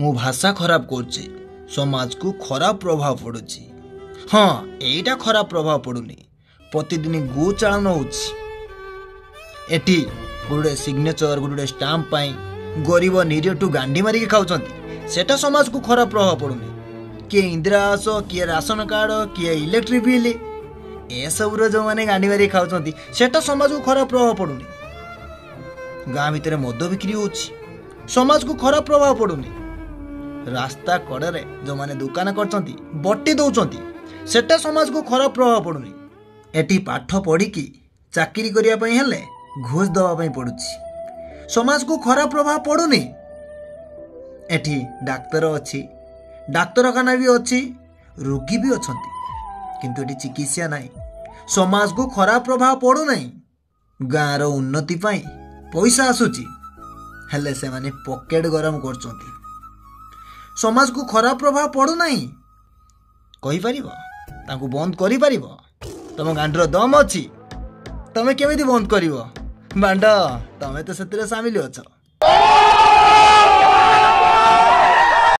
ମୁଁ ଭାଷା ଖରାପ କରୁଛି। ସମାଜକୁ ଖରାପ ପ୍ରଭାବ ପଡ଼ୁଛି। ହଁ ଏଇଟା ଖରାପ ପ୍ରଭାବ ପଡ଼ୁନି। ପ୍ରତିଦିନ ଗୋ ଚାଳନ ହେଉଛି। ଏଠି ଗୋଟେ ସିଗ୍ନେଚର ଗୋଟେ ଷ୍ଟାମ୍ପ ପାଇଁ ଗରିବ ନିରୀହଠୁ ଗାଣ୍ଡି ମାରିକି ଖାଉଛନ୍ତି। ସେଟା ସମାଜକୁ ଖରାପ ପ୍ରଭାବ ପଡ଼ୁନି। କିଏ ଇନ୍ଦିରା ଆବାସ କିଏ ରାସନ କାର୍ଡ଼ କିଏ ଇଲେକ୍ଟ୍ରିକ୍ ବିଲ୍ ଏସବୁର ଯେଉଁମାନେ ଗାଣ୍ଡି ମାରିକି ଖାଉଛନ୍ତି ସେଟା ସମାଜକୁ ଖରାପ ପ୍ରଭାବ ପଡ଼ୁନି। ଗାଁ ଭିତରେ ମଦ ବିକ୍ରି ହେଉଛି। ସମାଜକୁ ଖରାପ ପ୍ରଭାବ ପଡ଼ୁନି। ରାସ୍ତା କଡ଼ରେ ଯେଉଁମାନେ ଦୋକାନ କରିଛନ୍ତି ବଟି ଦେଉଛନ୍ତି ସେଟା ସମାଜକୁ ଖରାପ ପ୍ରଭାବ ପଡ଼ୁନି। ଏଠି ପାଠ ପଢ଼ିକି ଚାକିରି କରିବା ପାଇଁ ହେଲେ ଘୁଷ ଦେବା ପାଇଁ ପଡ଼ୁଛି। ସମାଜକୁ ଖରାପ ପ୍ରଭାବ ପଡ଼ୁନି। ଏଠି ଡାକ୍ତର ଅଛି ଡାକ୍ତରଖାନା ବି ଅଛି ରୋଗୀ ବି ଅଛନ୍ତି। କିନ୍ତୁ ଏଠି ଚିକିତ୍ସା ନାହିଁ। ସମାଜକୁ ଖରାପ ପ୍ରଭାବ ପଡ଼ୁନାହିଁ। ଗାଁର ଉନ୍ନତି ପାଇଁ ପଇସା ଆସୁଛି। ହେଲେ ସେମାନେ ପକେଟ ଗରମ କରୁଛନ୍ତି। ସମାଜକୁ ଖରାପ ପ୍ରଭାବ ପଡ଼ୁନାହିଁ। କହିପାରିବ? ତାଙ୍କୁ ବନ୍ଦ କରିପାରିବ? ତମ ଗାଣ୍ଡିର ଦମ ଅଛି। ତମେ କେମିତି ବନ୍ଦ କରିବ? ବାଣ୍ଡ ତମେ ତ ସେଥିରେ ସାମିଲ ଅଛ।